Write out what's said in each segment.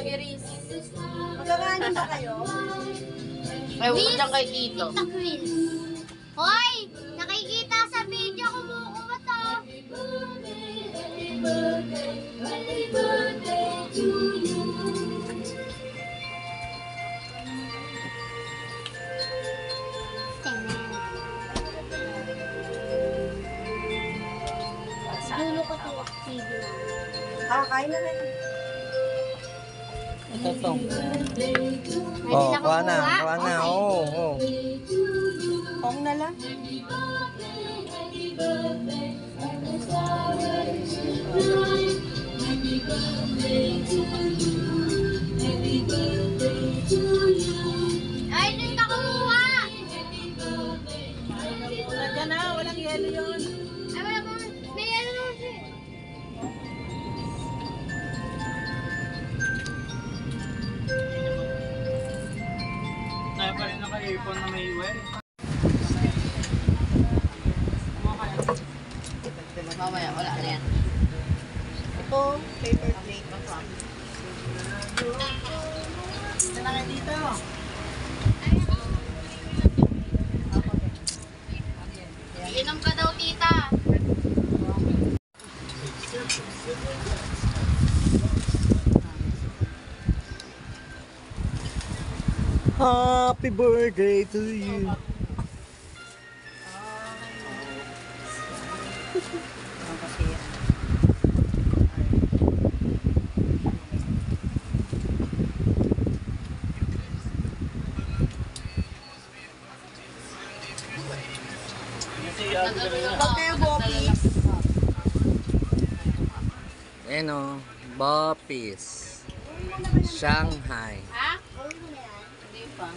Berries. Magkakanin ba kayo? Ay, huwag dyan kay Tito. Hoy! Nakikita sa video kumukumat ah. Dulo ko to TV. Kakain na rin. Ito to. Pwede Oh, na kuha na, kumuha? kuha na. Okay. Oo, oo. Kong na lang. Ay, naka-earphone na may wire. Mamaya, wala na yan. Ito, paper plate. Ito na dito. Inom ka daw, tita. Happy birthday to you. Kayo bopis, Ayan o, Bopis. Shanghai. Pa.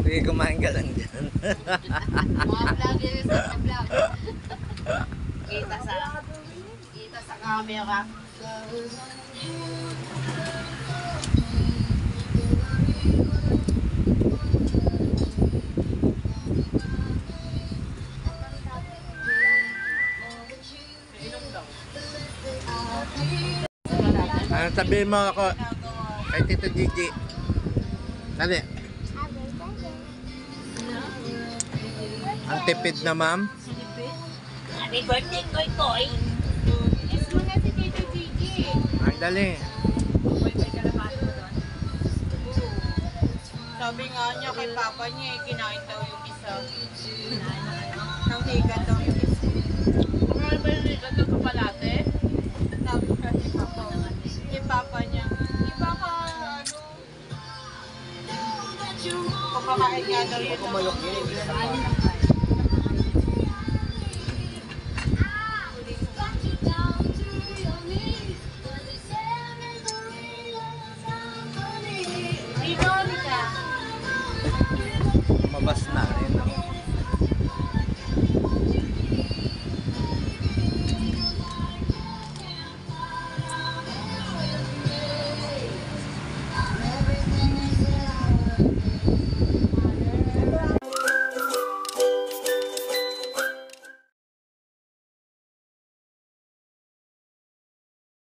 Sige, kumain ka lang dyan. Mga vlogger yun sa vlog. Kita sa... Kita sa camera. Ano sabihin mo ako kay Tito Gigi? Dali. Ang tipid na ma'am. Happy birthday, Koy Koy! Kiss mo na si Tito Gigi. Ang dali. sabi nga niya kay papa niya, eh, kinain daw yung isa. Nanghigan daw yung isa. Ano ba yung ng kapalate? Kumakain nga daw yun. Kumalok yun.